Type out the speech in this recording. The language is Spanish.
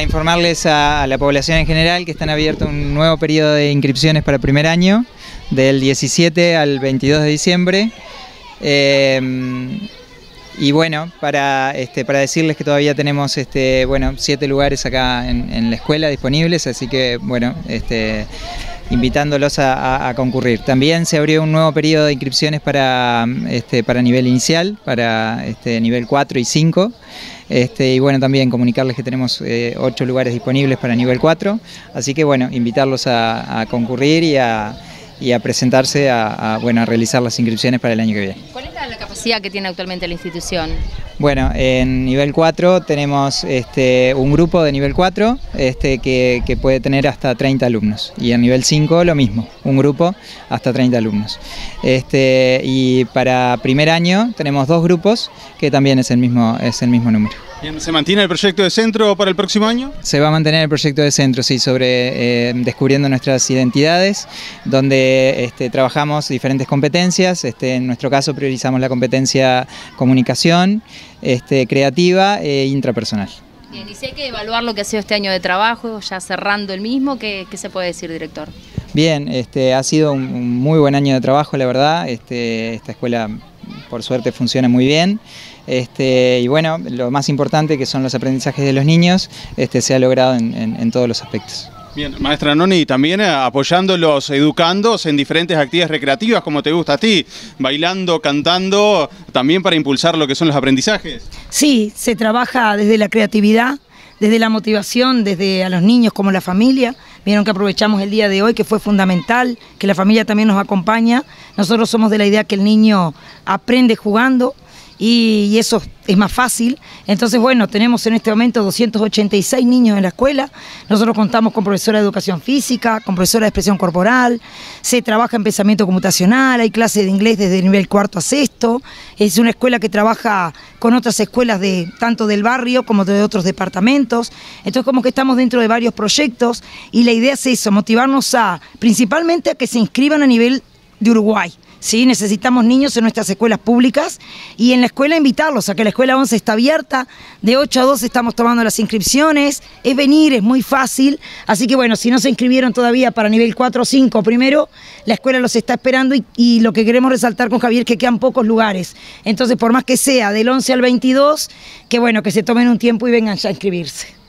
para informarles a, la población en general que están abiertos un nuevo periodo de inscripciones para primer año, del 17 al 22 de diciembre. Em, y bueno, para, este, para decirles que todavía tenemos este, bueno, siete lugares acá en, la escuela disponibles, así que bueno, este, invitándolos a, concurrir. También se abrió un nuevo periodo de inscripciones para, este, para nivel inicial, para este, nivel 4 y 5. Este, y bueno, también comunicarles que tenemos eh, ocho lugares disponibles para nivel 4. Así que bueno, invitarlos a, concurrir y a, presentarse a, bueno, a realizar las inscripciones para el año que viene. ¿Cuál es la capacidad que tiene actualmente la institución? Bueno, en nivel 4 tenemos este, un grupo de nivel 4 este, que, puede tener hasta 30 alumnos y en nivel 5 lo mismo, un grupo hasta 30 alumnos. Este, y para primer año tenemos dos grupos que también es el mismo, es el mismo número. ¿Se mantiene el proyecto de centro para el próximo año? Se va a mantener el proyecto de centro, sí, sobre eh, descubriendo nuestras identidades, donde este, trabajamos diferentes competencias. Este, en nuestro caso priorizamos la competencia comunicación, este, creativa e intrapersonal. Bien, y si hay que evaluar lo que ha sido este año de trabajo, ya cerrando el mismo, ¿qué, se puede decir, director? Bien, este, ha sido un, muy buen año de trabajo, la verdad. Este, esta escuela, por suerte, funciona muy bien. Este, y bueno, lo más importante que son los aprendizajes de los niños, este, se ha logrado en, todos los aspectos. Bien, maestra Noni, también eh, apoyando los educandos en diferentes actividades recreativas, como te gusta a ti, bailando, cantando, también para impulsar lo que son los aprendizajes. Sí, se trabaja desde la creatividad, desde la motivación, desde a los niños como la familia. Vieron que aprovechamos el día de hoy, que fue fundamental, que la familia también nos acompaña. Nosotros somos de la idea que el niño aprende jugando, y, eso es más fácil. Entonces, bueno, tenemos en este momento 286 niños en la escuela. Nosotros contamos con profesora de educación física, con profesora de expresión corporal, se trabaja en pensamiento computacional, hay clases de inglés desde el nivel cuarto a sexto. Es una escuela que trabaja con otras escuelas de tanto del barrio como de otros departamentos. Entonces, como que estamos dentro de varios proyectos y la idea es eso, motivarnos a principalmente a que se inscriban a nivel de Uruguay. ¿sí? Necesitamos niños en nuestras escuelas públicas y en la escuela invitarlos a que la escuela 11 está abierta, de 8 a 2 estamos tomando las inscripciones, es venir, es muy fácil, así que bueno, si no se inscribieron todavía para nivel 4 o 5 primero, la escuela los está esperando y, y lo que queremos resaltar con Javier es que quedan pocos lugares, entonces por más que sea del 11 al 22, que bueno, que se tomen un tiempo y vengan ya a inscribirse.